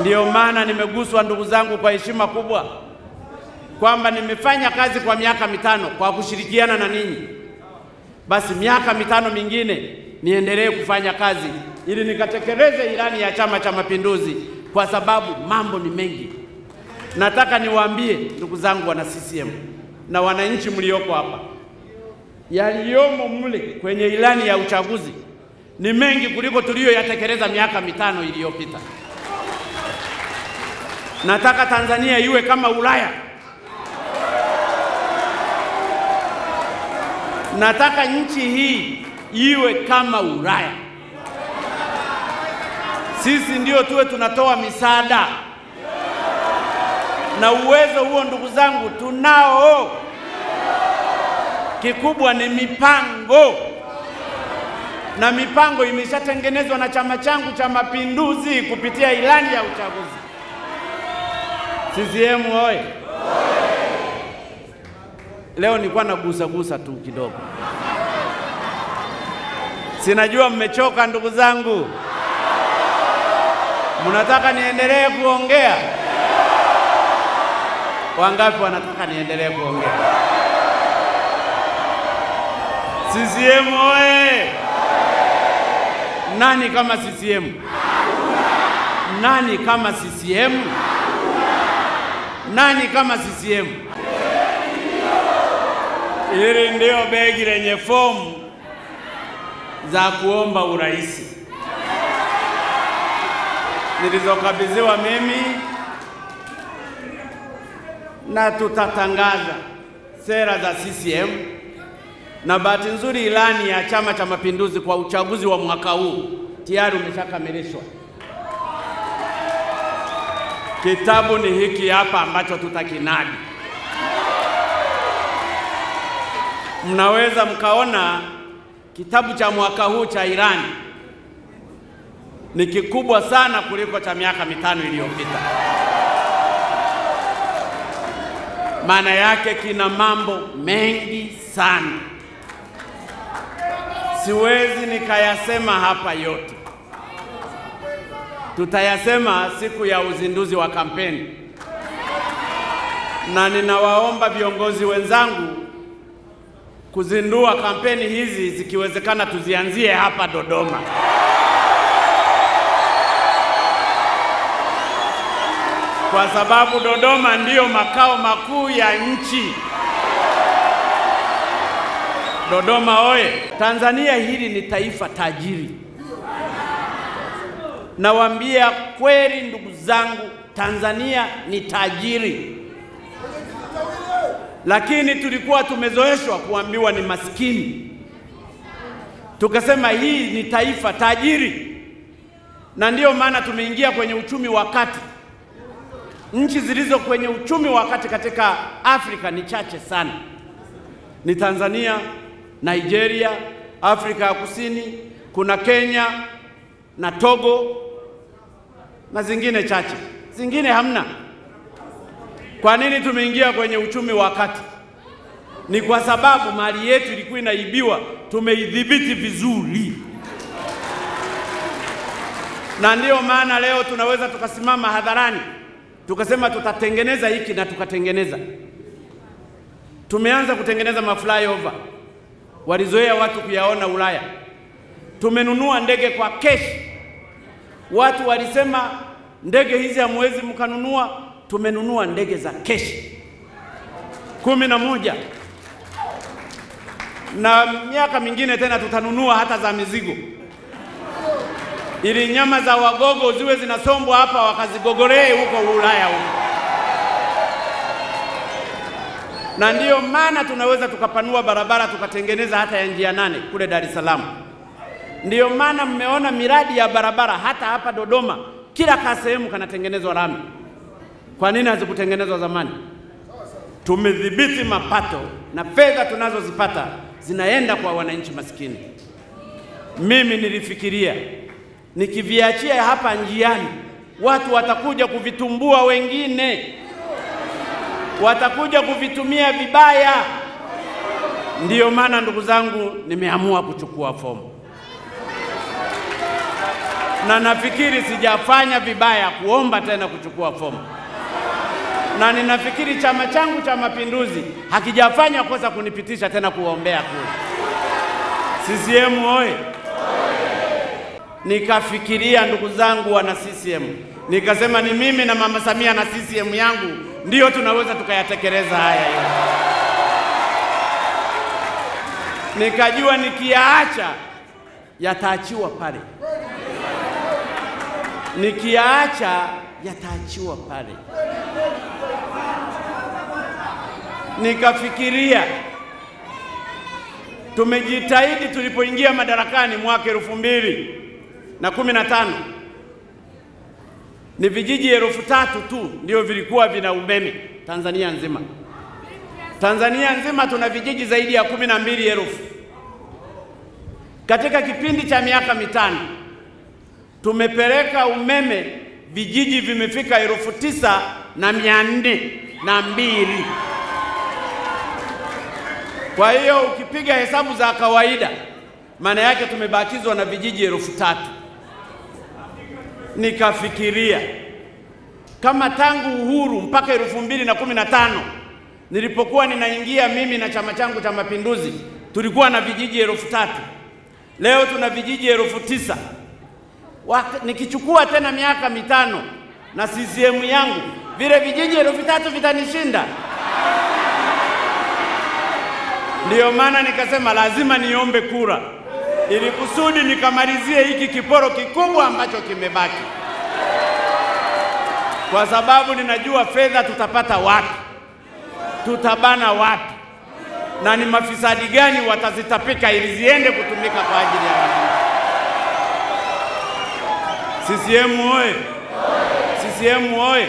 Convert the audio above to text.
Ndiyo maana nimeguswa ndugu zangu, kwa heshima kubwa kwamba nimefanya kazi kwa miaka mitano kwa kushirikiana na ninyi, basi miaka mitano mingine niendelee kufanya kazi ili nikatekeleze ilani ya Chama cha Mapinduzi, kwa sababu mambo ni mengi. Nataka niwaambie ndugu zangu wana CCM na wananchi mlioko hapa, yaliyomo mle kwenye ilani ya uchaguzi ni mengi kuliko tuliyoyatekeleza miaka mitano iliyopita. Nataka Tanzania iwe kama Ulaya. Nataka nchi hii iwe kama Ulaya. Sisi ndio tuwe tunatoa misaada, na uwezo huo ndugu zangu tunao. Kikubwa ni mipango, na mipango imeshatengenezwa na chama changu cha Mapinduzi kupitia ilani ya uchaguzi. CCM oye! Leo nilikuwa nagusagusa tu kidogo, sinajua mmechoka ndugu zangu, mnataka niendelee kuongea? Wangapi wanataka niendelee kuongea? CCM oye! Nani kama CCM? Nani kama CCM? Nani kama CCM? Hili ndio begi lenye fomu za kuomba urais nilizokabidhiwa mimi, na tutatangaza sera za CCM na bahati nzuri ilani ya Chama cha Mapinduzi kwa uchaguzi wa mwaka huu tayari umeshakamilishwa. Kitabu ni hiki hapa ambacho tutakinadi. Mnaweza mkaona kitabu cha mwaka huu cha Irani ni kikubwa sana kuliko cha miaka mitano iliyopita. Maana yake kina mambo mengi sana, siwezi nikayasema hapa yote. Tutayasema siku ya uzinduzi wa kampeni, na ninawaomba viongozi wenzangu kuzindua kampeni hizi, zikiwezekana tuzianzie hapa Dodoma. Kwa sababu Dodoma ndiyo makao makuu ya nchi. Dodoma oye! Tanzania hili ni taifa tajiri. Nawaambia kweli ndugu zangu, Tanzania ni tajiri, lakini tulikuwa tumezoeshwa kuambiwa ni maskini. Tukasema hii ni taifa tajiri, na ndiyo maana tumeingia kwenye uchumi wa kati. Nchi zilizo kwenye uchumi wa kati katika Afrika ni chache sana, ni Tanzania, Nigeria, Afrika ya Kusini, kuna Kenya na Togo na zingine chache, zingine hamna. Kwa nini tumeingia kwenye uchumi wa kati? Ni kwa sababu mali yetu ilikuwa inaibiwa, tumeidhibiti vizuri, na ndiyo maana leo tunaweza tukasimama hadharani tukasema tutatengeneza hiki na tukatengeneza. Tumeanza kutengeneza maflyover, walizoea watu kuyaona Ulaya. Tumenunua ndege kwa keshi, watu walisema ndege hizi hamwezi mkanunua. Tumenunua ndege za keshi kumi na moja na miaka mingine tena tutanunua hata za mizigo, ili nyama za wagogo ziwe zinasombwa hapa wakazigogoree huko Ulaya huko. Na ndiyo maana tunaweza tukapanua barabara tukatengeneza hata ya njia nane kule Dar es Salaam. Ndiyo maana mmeona miradi ya barabara hata hapa Dodoma, kila kasehemu kanatengenezwa lami. Kwa nini hazikutengenezwa zamani? Tumedhibiti mapato na fedha tunazozipata zinaenda kwa wananchi masikini Mimi nilifikiria nikiviachia hapa njiani, watu watakuja kuvitumbua wengine, watakuja kuvitumia vibaya. Ndiyo maana ndugu zangu, nimeamua kuchukua fomu. Na nafikiri sijafanya vibaya kuomba tena kuchukua fomu, na ninafikiri chama changu cha Mapinduzi hakijafanya kosa kunipitisha tena kuombea kura. CCM oye! Nikafikiria ndugu zangu wana CCM, nikasema ni mimi na mama Samia na CCM yangu ndiyo tunaweza tukayatekeleza haya yote. Nikajua nikiyaacha yataachiwa pale, nikiyaacha yataachiwa pale. Nikafikiria tumejitahidi tulipoingia madarakani mwaka elfu mbili na kumi na tano ni vijiji elfu tatu tu ndio vilikuwa vina umeme Tanzania nzima. Tanzania nzima tuna vijiji zaidi ya kumi na mbili elfu. Katika kipindi cha miaka mitano tumepeleka umeme vijiji vimefika elfu tisa na mia nne na mbili. Kwa hiyo ukipiga hesabu za kawaida, maana yake tumebakizwa na vijiji elfu tatu. Nikafikiria kama tangu uhuru mpaka elfu mbili na kumi na tano nilipokuwa ninaingia mimi na chama changu cha Mapinduzi tulikuwa na vijiji elfu tatu. Leo tuna vijiji elfu tisa. Nikichukua tena miaka mitano na CCM yangu, vile vijiji elfu tatu vitanishinda. Ndiyo maana nikasema lazima niombe kura ili kusudi nikamalizie hiki kiporo kikubwa ambacho kimebaki, kwa sababu ninajua fedha tutapata wapi, tutabana wapi, na ni mafisadi gani watazitapika ili ziende kutumika kwa ajili ya. CCM oye! CCM oye!